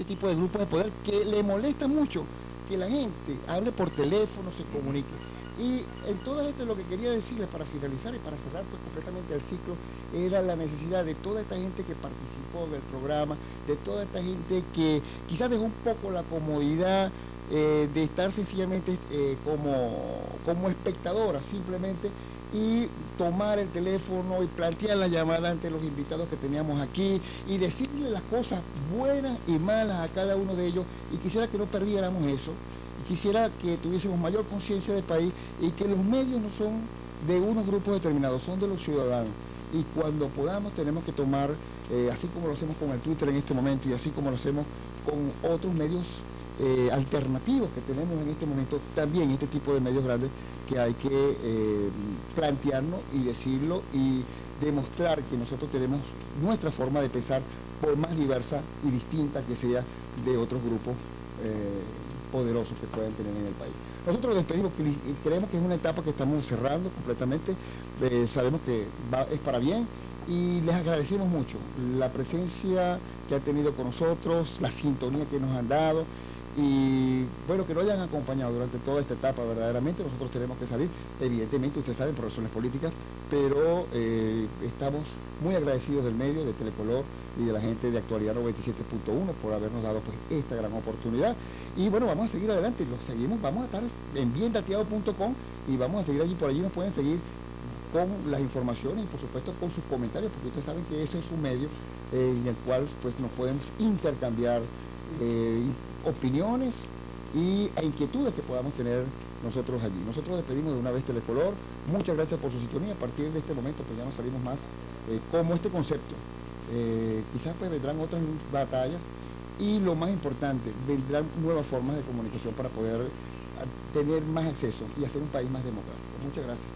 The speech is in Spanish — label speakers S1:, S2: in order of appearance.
S1: este tipo de grupos de poder que le molesta mucho que la gente hable por teléfono, se comunique. Y en todo esto lo que quería decirles para finalizar y para cerrar pues, completamente el ciclo era la necesidad de toda esta gente que participó del programa, de toda esta gente que quizás dejó un poco la comodidad eh, de estar sencillamente eh, como, como espectadora simplemente y tomar el teléfono y plantear la llamada ante los invitados que teníamos aquí y decirle las cosas buenas y malas a cada uno de ellos y quisiera que no perdiéramos eso quisiera que tuviésemos mayor conciencia del país y que los medios no son de unos grupos determinados, son de los ciudadanos. Y cuando podamos tenemos que tomar, eh, así como lo hacemos con el Twitter en este momento y así como lo hacemos con otros medios eh, alternativos que tenemos en este momento, también este tipo de medios grandes que hay que eh, plantearnos y decirlo y demostrar que nosotros tenemos nuestra forma de pensar por más diversa y distinta que sea de otros grupos poderosos que pueden tener en el país. Nosotros despedimos, creemos que es una etapa que estamos cerrando completamente, eh, sabemos que es para bien y les agradecemos mucho la presencia que han tenido con nosotros, la sintonía que nos han dado y bueno, que nos hayan acompañado durante toda esta etapa verdaderamente. Nosotros tenemos que salir, evidentemente, ustedes saben, por razones políticas, pero eh, estamos muy agradecidos del medio, de Telecolor y de la gente de Actualidad 97.1 por habernos dado pues esta gran oportunidad. Y bueno, vamos a seguir adelante, lo seguimos, vamos a estar en biendateado.com y vamos a seguir allí, por allí nos pueden seguir con las informaciones y por supuesto con sus comentarios, porque ustedes saben que ese es un medio eh, en el cual pues nos podemos intercambiar eh, opiniones y, e inquietudes que podamos tener nosotros allí. Nosotros despedimos de una vez Telecolor. Muchas gracias por su sintonía. A partir de este momento pues ya no salimos más eh, como este concepto. Eh, quizás pues vendrán otras batallas y lo más importante, vendrán nuevas formas de comunicación para poder tener más acceso y hacer un país más democrático. Muchas gracias.